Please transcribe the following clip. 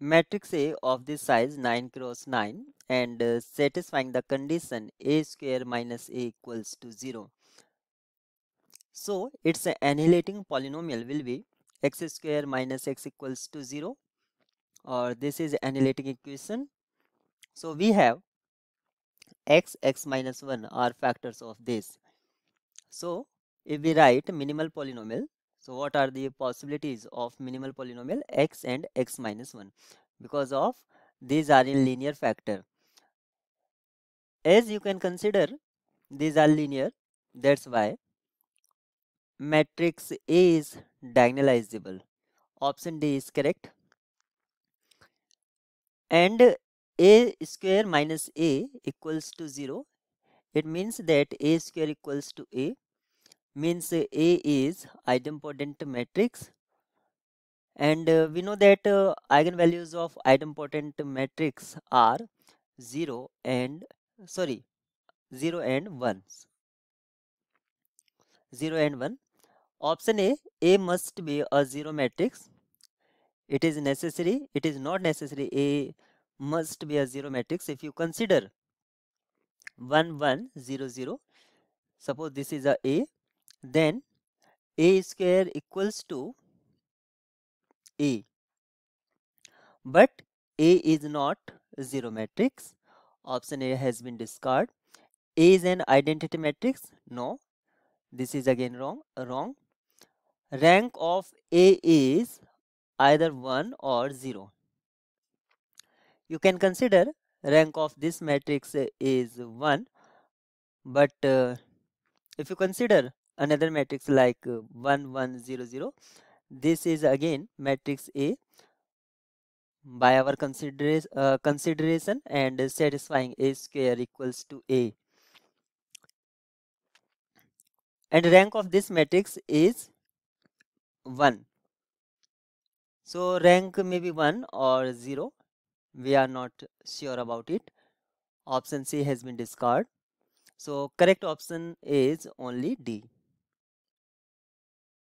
matrix A of this size 9 cross 9 and uh, satisfying the condition A square minus A equals to 0. So its annihilating polynomial will be x square minus x equals to 0 or this is annihilating equation. So we have x, x minus 1 are factors of this. So if we write minimal polynomial so what are the possibilities of minimal polynomial x and x minus 1? Because of these are in linear factor. As you can consider these are linear that's why matrix A is diagonalizable. Option D is correct. And A square minus A equals to 0. It means that A square equals to A means A is idempotent matrix. And uh, we know that uh, eigenvalues of idempotent matrix are 0 and sorry 0 and 1 0 and 1 option a a must be a zero matrix. It is necessary it is not necessary a must be a zero matrix if you consider 1 1 0 0 suppose this is a a then a square equals to a. But a is not zero matrix. Option a has been discarded. A is an identity matrix. No. This is again wrong wrong. Rank of a is either 1 or 0 you can consider rank of this matrix is 1 but uh, if you consider another matrix like uh, 1 1 0 0 this is again matrix A by our consideration uh, consideration and satisfying A square equals to A. And rank of this matrix is 1 so rank may be 1 or 0 we are not sure about it. Option C has been discarded. So correct option is only D